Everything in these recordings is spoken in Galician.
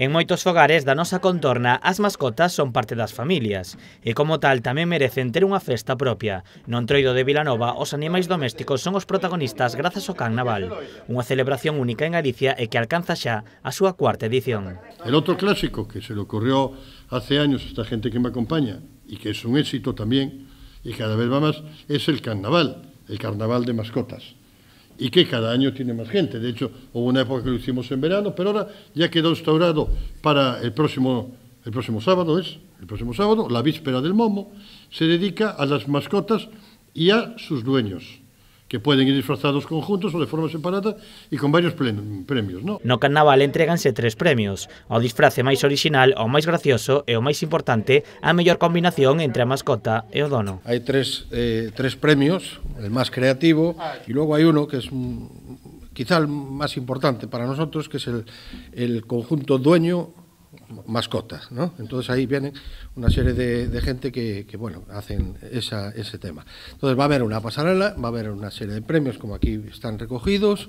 En moitos fogares da nosa contorna as mascotas son parte das familias e como tal tamén merecen ter unha festa propia. Non troido de Vilanova os animais domésticos son os protagonistas grazas ao Can Naval, unha celebración única en Galicia e que alcanza xa a súa cuarta edición. El outro clásico que se le ocurrió hace años a esta gente que me acompaña y que es un éxito también y cada vez va más es el carnaval, el carnaval de mascotas. Y que cada año tiene más gente. De hecho, hubo una época que lo hicimos en verano, pero ahora ya quedó instaurado para el próximo, el próximo sábado, es el próximo sábado, la víspera del Momo, se dedica a las mascotas y a sus dueños que pueden ir disfrazados conjuntos ou de forma separada e con varios premios. No, no carnaval entreganse tres premios, ao disfrace máis orixinal, ao máis gracioso e o máis importante, a mellor combinación entre a mascota e o dono. Hai tres, eh, tres premios, el máis creativo, e logo hai uno que é quizá el máis importante para nosotros, que es el, el conjunto dueño mascotas, ¿no? Entonces ahí vienen una serie de, gente que, que, bueno, hacen esa, ese tema. Entonces va a haber una pasarela, va a haber una serie de premios como aquí están recogidos,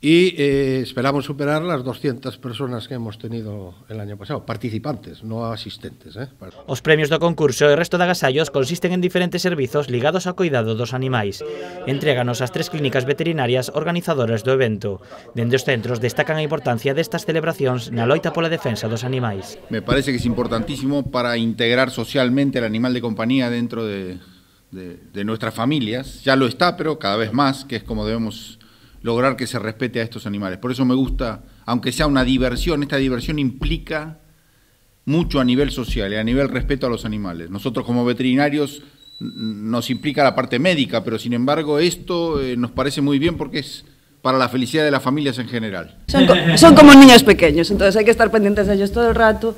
y eh, esperamos superar las 200 personas que hemos tenido el año pasado, participantes, no asistentes. Eh. Os premios do concurso e resto de agasallos consisten en diferentes servizos ligados ao cuidado dos animais. Entréganos as tres clínicas veterinarias organizadoras do evento. Dende os centros destacan a importancia destas celebracións na loita pola defensa dos animais. Me parece que é importantísimo para integrar socialmente el animal de compañía dentro de, de, de nuestras familias. Ya lo está, pero cada vez más, que es como debemos lograr que se respete a estos animales. Por eso me gusta, aunque sea una diversión, esta diversión implica mucho a nivel social y a nivel respeto a los animales. Nosotros como veterinarios nos implica la parte médica, pero sin embargo esto eh, nos parece muy bien porque es para la felicidad de las familias en general. Son, son como niños pequeños, entonces hay que estar pendientes de ellos todo el rato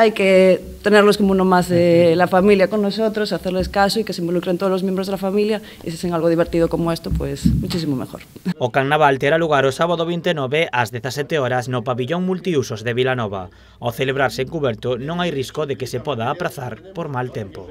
hay que tenerlos como uno más de la familia con nosotros, hacerles caso y que se involucren todos los miembros de la familia y si es algo divertido como esto, pues muchísimo mejor. O Carnaval terá lugar o sábado 29 ás 17 horas no pabillón multiusos de Vilanova. Ao celebrarse en cuberto non hai risco de que se poda aprazar por mal tempo.